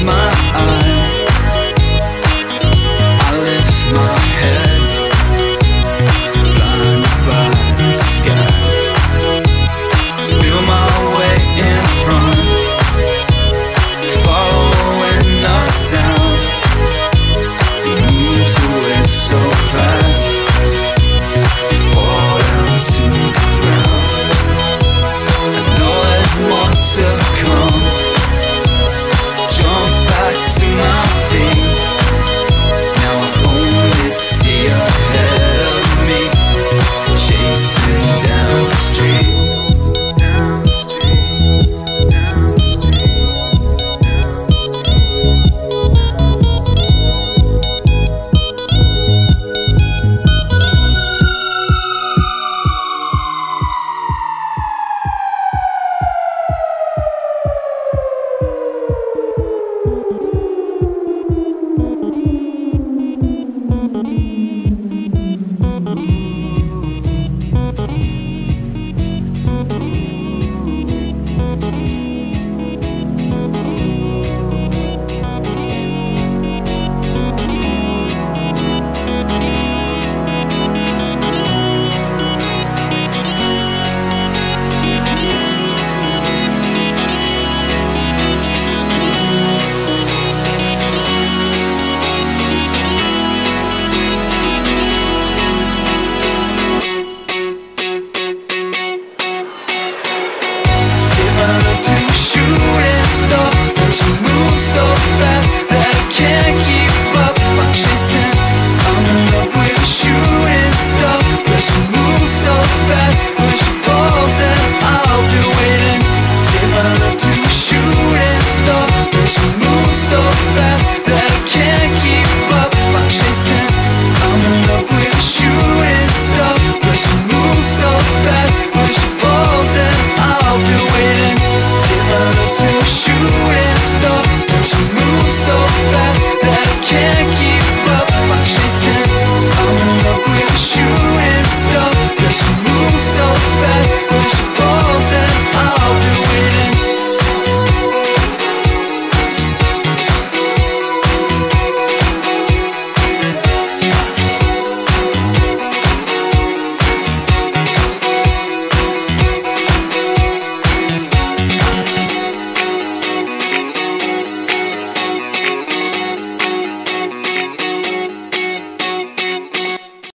Smile